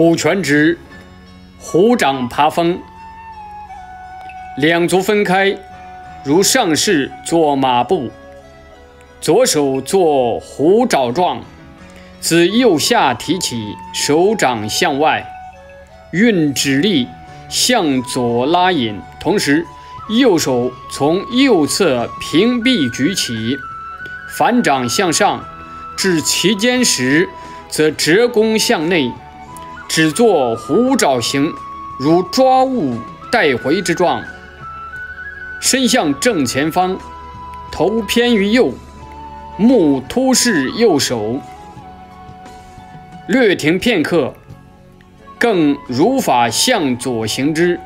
虎拳之，虎掌爬风，两足分开，如上士做马步，左手做虎爪状，自右下提起，手掌向外，运指力向左拉引，同时右手从右侧平臂举起，反掌向上，至其间时，则折弓向内。只作虎爪形，如抓物带回之状。身向正前方，头偏于右，目突视右手。略停片刻，更如法向左行之。